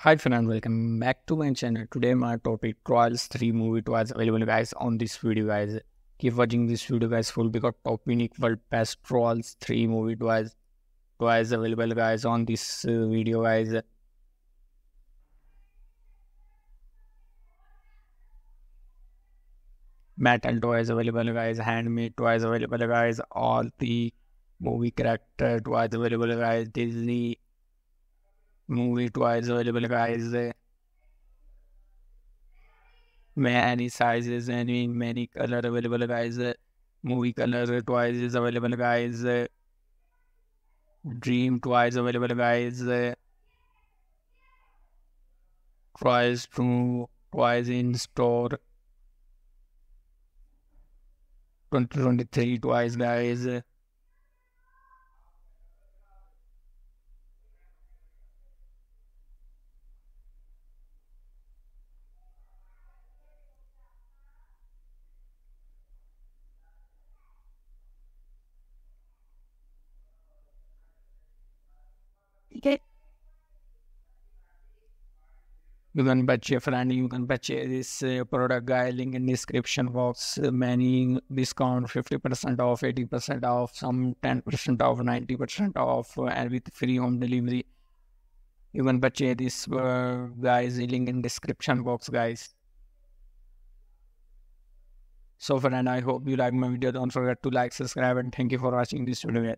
Hi friends, welcome back to my channel. Today my topic Trolls 3 movie was available guys on this video guys. Keep watching this video guys full because top unique world best Trolls 3 movie was was available guys on this uh, video guys. Metal toys available guys, handmade toys available guys, all the movie character toys available guys, Disney movie twice available guys. Many sizes any many color available guys. Movie color twice is available guys. Dream twice available guys. Twice to twice in store. 2023 twice guys You can purchase friend, you can purchase this uh, product guy link in description box. Uh, many discount 50% off, 80% off, some 10% off, 90% off, uh, and with free home delivery. You can purchase this uh, guys link in description box, guys. So friend, I hope you like my video. Don't forget to like, subscribe, and thank you for watching this video.